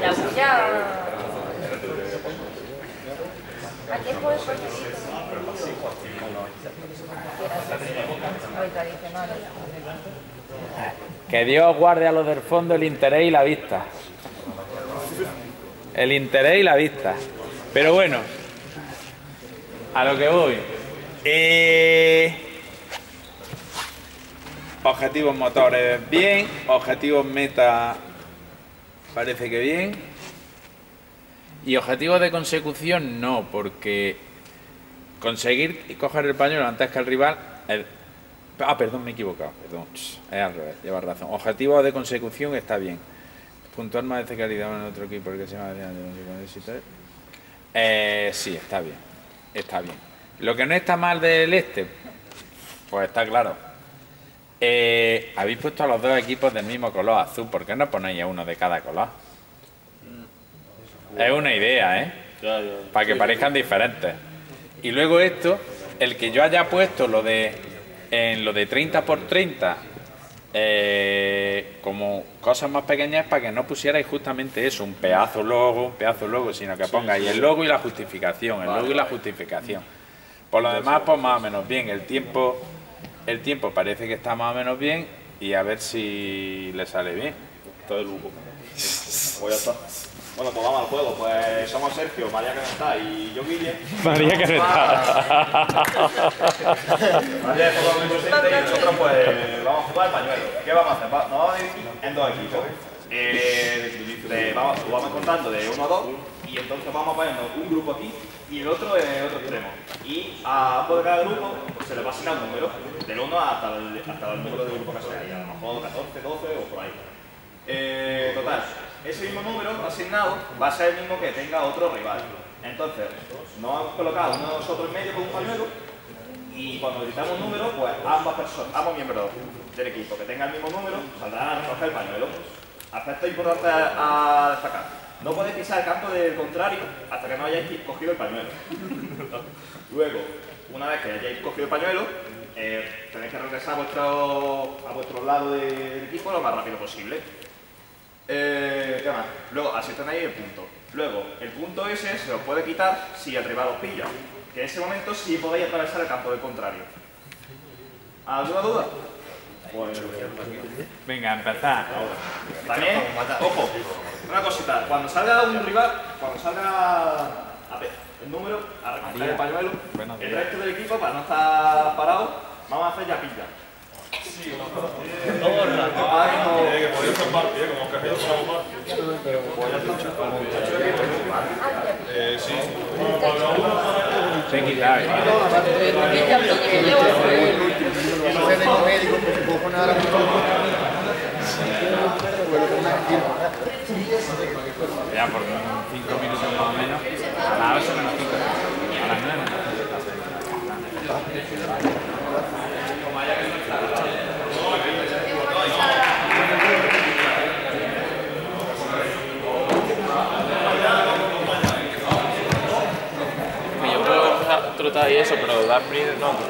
La bulla... Que Dios guarde a los del fondo el interés y la vista. El interés y la vista. Pero bueno, a lo que voy. Eh, objetivos motores bien, objetivos meta parece que bien. Y objetivos de consecución no, porque conseguir coger el pañuelo antes que el rival... ah, perdón, me he equivocado. Perdón, es al revés, llevas razón. Objetivos de consecución está bien. Puntuar más de calidad en otro equipo porque se llama. Eh, sí, está bien. Está bien. Lo que no está mal del este, pues está claro. Eh, habéis puesto a los dos equipos del mismo color azul. ¿Por qué no ponéis a uno de cada color? Es una idea, ¿eh? Para que parezcan diferentes. Y luego esto, el que yo haya puesto lo de en lo de 30 por 30 eh, como cosas más pequeñas para que no pusierais justamente eso, un pedazo logo, un pedazo logo, sino que pongáis el logo y la justificación, el logo y la justificación. Por lo demás, pues más o menos bien. El tiempo, el tiempo parece que está más o menos bien y a ver si le sale bien. Todo el lujo. Pues ya está. Bueno, pues vamos al juego. Pues somos Sergio, María que no está y yo, Guille. María que no María es poco inocente y nosotros pues vamos a jugar al pañuelo. ¿Qué vamos a hacer? Nos vamos a dividir en dos equipos. Eh, vamos, contando de uno a dos y entonces vamos a ponernos un grupo aquí y el otro en otro extremo. Y a ambos de cada grupo pues, se les va a asignar un número, del 1 hasta el, hasta el número del grupo que sea, y a lo mejor 14, 12 o por ahí. Eh, total, ese mismo número asignado va a ser el mismo que tenga otro rival. Entonces, nos hemos colocado uno de nosotros en medio con un pañuelo y cuando gritamos un número, pues ambas personas, ambos miembros del equipo que tengan el mismo número saldrán a recoger el pañuelo. Aspecto importante a, destacar. No podéis pisar el campo del contrario hasta que no hayáis cogido el pañuelo. Luego, una vez que hayáis cogido el pañuelo, eh, tenéis que regresar a vuestro, a vuestro lado del equipo lo más rápido posible. Eh, ¿Qué más? Luego, así tenéis el punto. Luego, el punto ese se os puede quitar si el rival os pilla. Que en ese momento sí podéis atravesar el campo del contrario. ¿Alguna duda? Venga, empezar. también, ojo, una cosita. Cuando salga un rival, cuando salga a ver, el número, a recoger el pañuelo, el resto del equipo, para no estar parado, vamos a hacer ya pilla. Sí, Thank you. Ya por 5 minutos más o menos. A las 8 menos 5. A las 9 menos 5. y eso, pero dar no, pues,